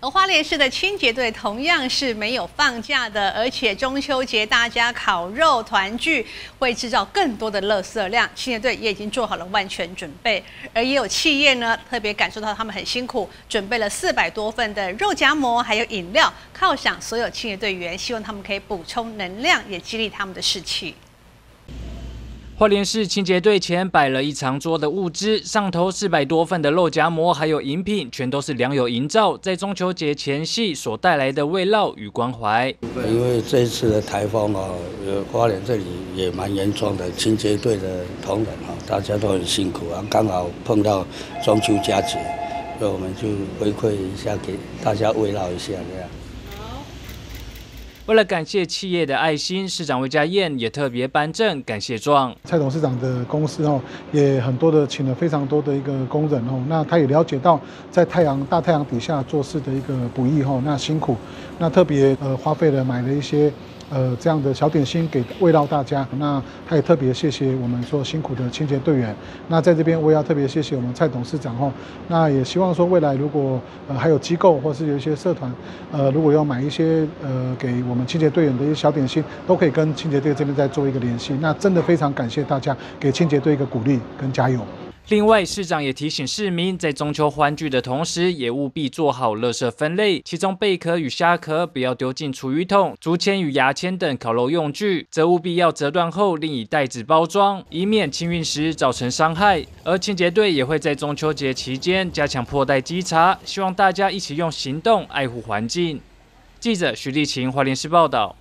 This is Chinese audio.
而花莲市的清洁队同样是没有放假的，而且中秋节大家烤肉团聚，会制造更多的垃圾量。清洁队也已经做好了万全准备，而也有企业呢特别感受到他们很辛苦，准备了四百多份的肉夹馍，还有饮料，犒赏所有清洁队员，希望他们可以补充能量，也激励他们的士气。花莲市清洁队前摆了一长桌的物资，上头四百多份的肉夹馍，还有饮品，全都是良友营造在中秋节前夕所带来的慰劳与关怀。因为这一次的台风哦，花莲这里也蛮严重的，清洁队的同仁哦，大家都很辛苦啊，刚好碰到中秋佳节，所以我们就回馈一下，给大家慰劳一下这样。为了感谢企业的爱心，市长魏家燕也特别颁证感谢状。蔡董事长的公司哦，也很多的请了非常多的一个工人哦，那他也了解到在太阳大太阳底下做事的一个不易哦，那辛苦，那特别呃花费了买了一些。呃，这样的小点心给慰劳大家，那他也特别谢谢我们说辛苦的清洁队员。那在这边我也要特别谢谢我们蔡董事长哦。那也希望说未来如果呃还有机构或是有一些社团，呃如果要买一些呃给我们清洁队员的一些小点心，都可以跟清洁队这边再做一个联系。那真的非常感谢大家给清洁队一个鼓励跟加油。另外，市长也提醒市民，在中秋欢聚的同时，也务必做好垃圾分类。其中，贝壳与虾壳不要丢进厨余桶，竹签与牙签等烤肉用具，则务必要折断后另以袋子包装，以免清运时造成伤害。而清洁队也会在中秋节期间加强破袋稽查，希望大家一起用行动爱护环境。记者徐立晴，华联市报道。